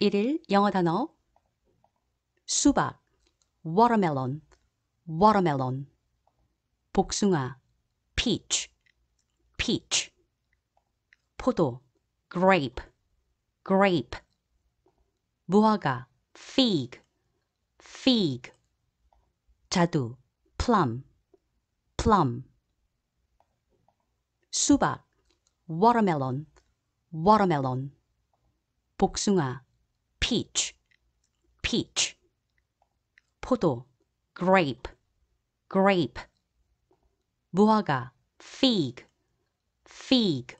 1일 영어 단어 수박 watermelon watermelon 복숭아 peach peach 포도 grape grape 무화과 fig fig 자두 plum plum 수박 watermelon watermelon 복숭아 peach peach 포도 grape grape 무화과 fig fig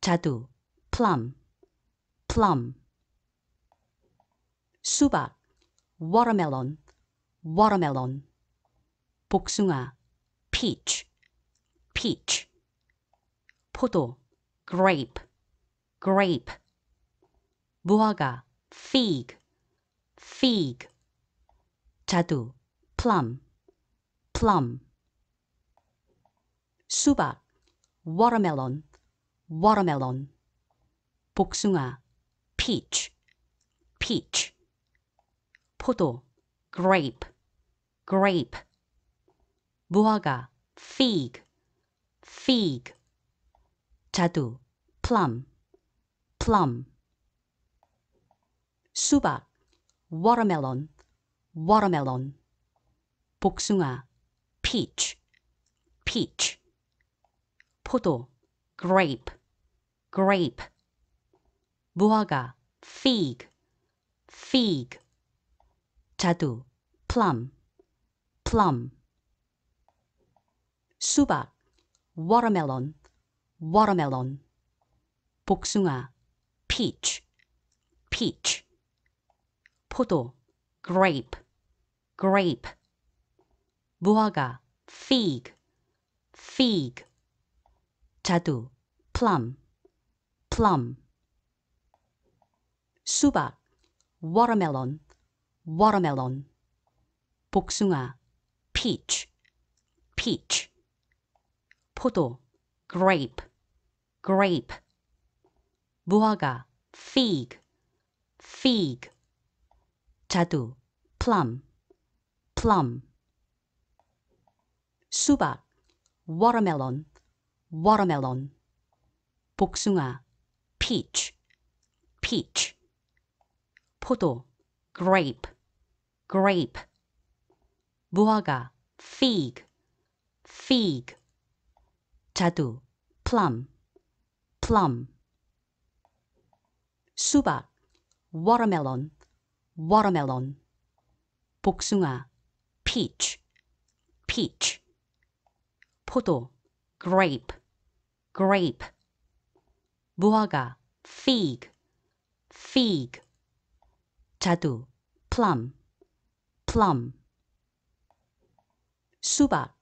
자두 plum plum 수박 watermelon watermelon 복숭아 peach peach 포도 grape grape 무화과 fig fig 자두 plum plum 수박 watermelon watermelon 복숭아 peach peach 포도 grape grape 무화과 fig fig 자두 plum plum 수박 watermelon watermelon 복숭아 peach peach 포도 grape grape 무화과 fig fig 자두 plum plum 수박 watermelon watermelon 복숭아 peach peach 포도 grape grape 무화과 fig fig 자두 plum plum 수박 watermelon watermelon 복숭아 peach peach 포도 grape grape 무화과 fig fig 자두 plum plum 수박 watermelon watermelon 복숭아 peach peach 포도 grape grape 무화과 fig fig 자두 plum plum 수박 watermelon watermelon 복숭아 peach peach 포도 grape grape 무화과 fig fig 자두 plum plum 수박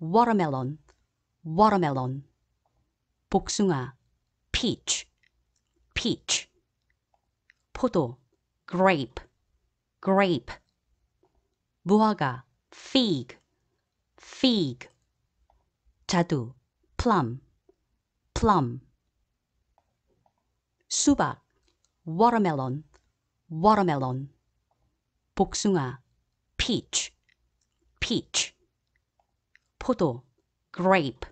watermelon watermelon 복숭아 peach peach 포도 grape grape 무화과 fig fig 자두 plum plum 수박 watermelon watermelon 복숭아 peach peach 포도 grape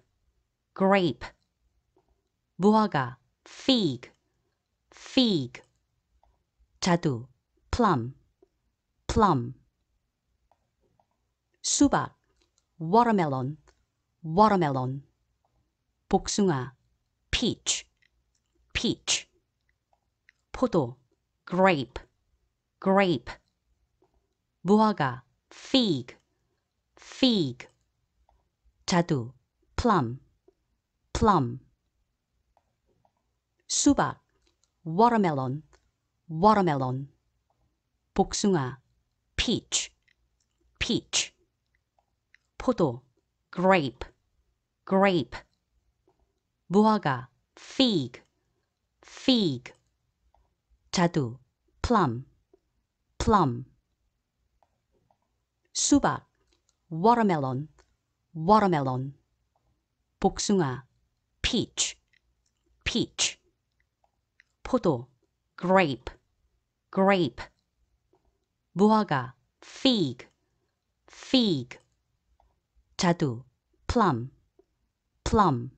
grape 무화과 fig fig 자두 plum plum 수박 watermelon watermelon 복숭아 peach peach 포도 grape grape 무화과 fig fig 자두 plum plum 수박 watermelon watermelon 복숭아 peach peach 포도 grape grape 무화과 fig fig 자두 plum plum 수박 watermelon watermelon 복숭아 peach peach 포도 grape grape 무화과 fig. Fig. 자두 plum. Plum